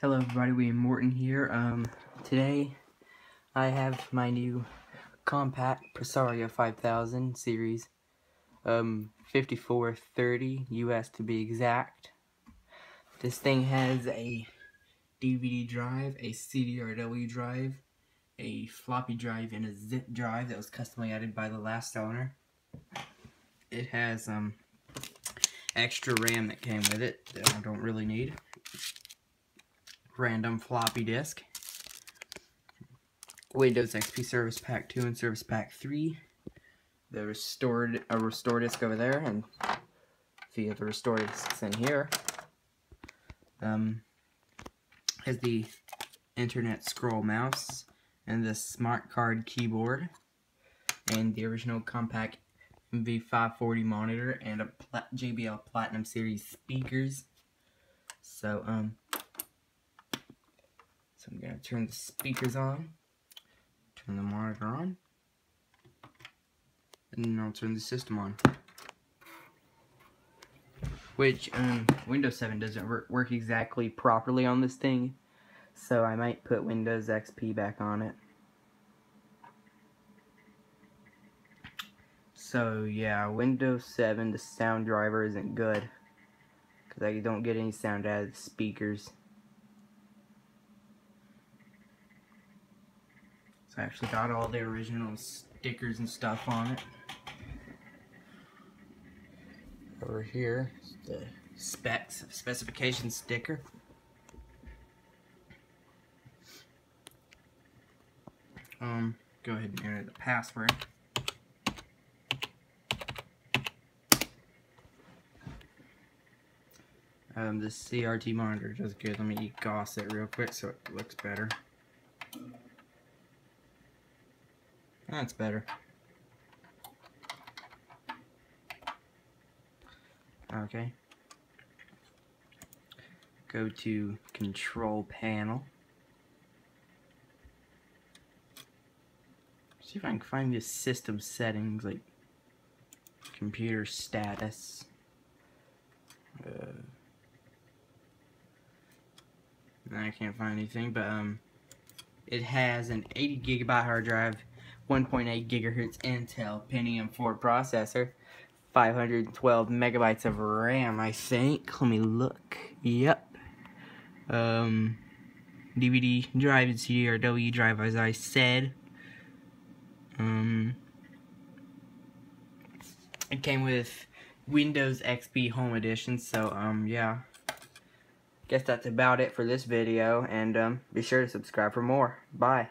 Hello everybody, William Morton here. Um, today I have my new Compaq Presario 5000 series, um, 5430 US to be exact. This thing has a DVD drive, a CDRW drive, a floppy drive, and a zip drive that was customly added by the last owner. It has um, extra RAM that came with it that I don't really need random floppy disk. Windows XP Service Pack 2 and Service Pack 3. The restored a restore disk over there and via the restore disks in here. Um has the internet scroll mouse and the smart card keyboard and the original Compaq MV540 monitor and a JBL Platinum Series speakers. So um so I'm going to turn the speakers on, turn the monitor on, and then I'll turn the system on. Which, um, Windows 7 doesn't work exactly properly on this thing, so I might put Windows XP back on it. So, yeah, Windows 7, the sound driver isn't good, because I don't get any sound out of the speakers. So I actually got all the original stickers and stuff on it. Over here, the specs, specification sticker. Um, go ahead and enter the password. Um, the CRT monitor does good. Let me goss it real quick so it looks better. That's better. Okay. Go to control panel. See if I can find the system settings like computer status. Uh, I can't find anything, but um, it has an 80 gigabyte hard drive 1.8 gigahertz Intel Pentium 4 processor, 512 megabytes of RAM, I think. Let me look. Yep. Um, DVD drive and CDRW drive, as I said. Um, it came with Windows XP Home Edition, so, um, yeah. Guess that's about it for this video, and, um, be sure to subscribe for more. Bye.